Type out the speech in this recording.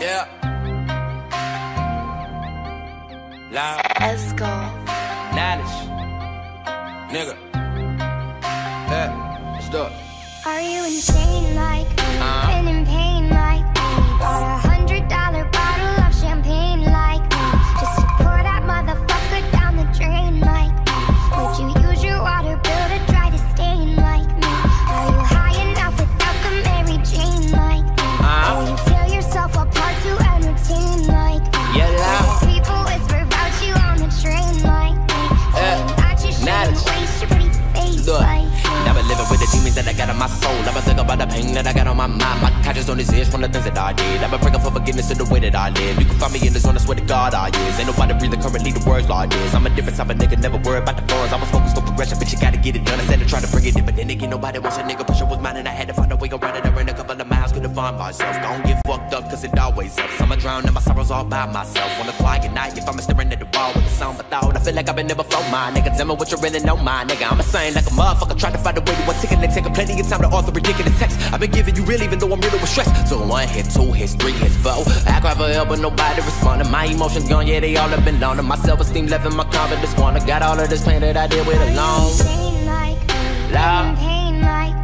Yeah. Loud. Esco. Nigga. Let's it. Are you insane like Look. I've been living with the demons that I got in my soul. I've thinking about the pain that I got on my mind. My conscience on his edge from the things that I did. I've been praying for forgiveness in the way that I live. You can find me in the zone, I swear to God I is. Ain't nobody breathing currently the words like this. I'm a different type of nigga, never worry about the funds. I was focused on progression, but you gotta get it done. I said to try to bring it in, but then again, nobody wants a nigga. Pressure was mine, and I had to find a way around it. I ran a couple of miles, couldn't find myself. Don't get fucked up, cause it always helps. I'ma drown in my sorrows all by myself. On a quiet night, if I'm staring feel like I've been there before, my nigga. Tell me what you really know, my nigga. I'm a sane like a motherfucker, trying to find a way to ticket and taking plenty of time to author ridiculous text. I've been giving you real, even though I'm really with stress. So one hit, two hits, three hits, four. I cry for help, but nobody responding. My emotions gone, yeah, they all have been loaned. My self-esteem left and my confidence gone. I got all of this pain that I did with alone. Me, pain like